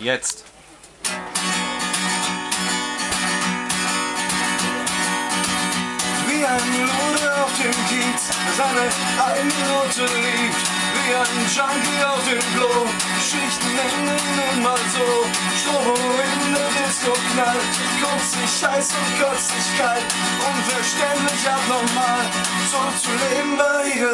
Jetzt. Wie ein Lude auf dem Kiez, seine eigene Note liebt. Wie ein Junkie auf dem Klo, Schichten enden nun mal so. Strobo in der Disco knallt, guckt sich heiß und kotzt sich kalt. Unverständlich abnormal, so zu leben war Igelwahl.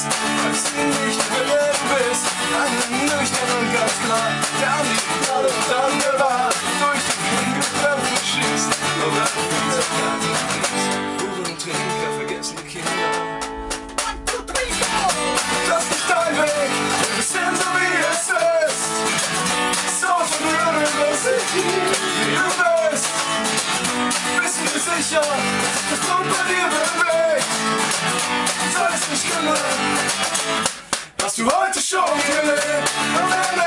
Getrocknet ist, weiß sie nicht, wer du bist. Einen nüchtern und ganz klar, der an die Gnade und an der Wahrheit durch die Fingerköpfe schießt. Oder dieser Karte fließt. Huren, Trinker, vergessene Kinder. One, two, three, four. Das ist dein Weg, wir sind so wie es ist. So von ich wie du bist. Bist du sicher, dass du bei dir bewegt? Soll es nicht kümmern, too hard to show me?